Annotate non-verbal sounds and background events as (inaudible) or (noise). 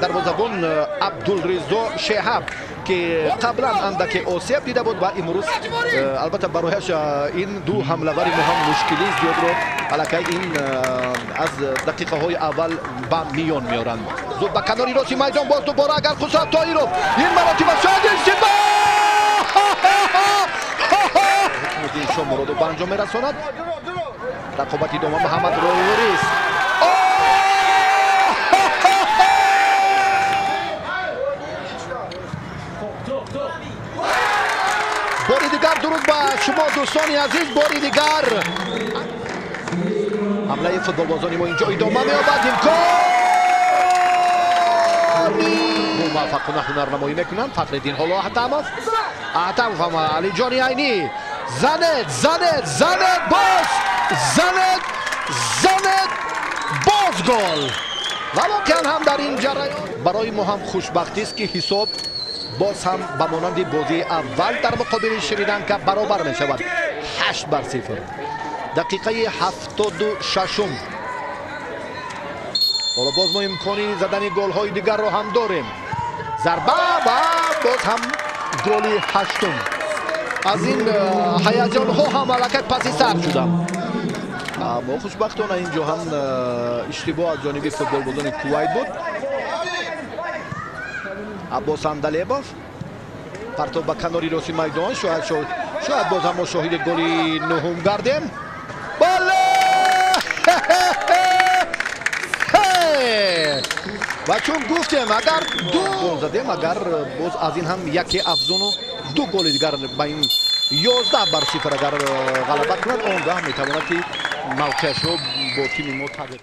дарвозабон абдулризо шеҳаб ки қаблан андаке осеб дида буд ва имрӯз албатта барояш ин ду ҳамлавари муҳам мушкили зиёдро аллакай ин аз дақиқаҳои аввал ба миён меоранд зуд ба канори рости майдон боз дубора агар қусрат тоиров ин маротиба шояд иштибо шомуроду ба анҷом мерасонад рақобати дома маҳаммад باری دیگر درود به شما دوستان عزیز باری دیگر. حمله فوتبال بازانی ما اینجا ادامه میابد امکانی! نمایی می‌کنن. می‌کنند فخردین حالا حتموف حتموف هم علی جانی اینی زنت زنت زنت باز. زنت زنت باز گل. و هم در این جریان. برای ما هم خوشبختی است که حساب باز هم به مانند بازی اول در مقابل شریلنکا که برابر می شود 8 بر 0 دقیقه 76 حالا باز ما امکانی زدن گل های دیگر رو هم داریم. ضربه و باز هم گلی هشتم. از این هیجان ها هم حرکت پسی سر شدم اما خوشبختانه اینجا هم اشتباه از جانب فوتبال بودن کویت بود. Аббос андалебов партов ба канори рости майдон шояд шояд боз ҳам мо шоҳиди голи нуҳум гардем. Бале! (laughs) Ва чун гуфтем агар ду гол задем агар боз аз ин ҳам яке афзуну ду голи дигар ба ин ёздаҳ бар сифр агар ғалаба кунад он гаҳ метавонад ки мавқеашро бо тими мо тағйир